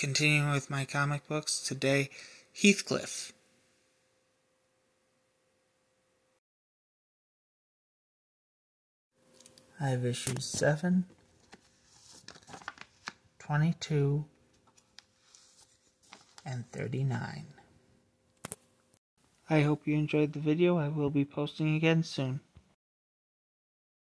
continuing with my comic books, today Heathcliff. I have issues 7, 22, and 39. I hope you enjoyed the video. I will be posting again soon.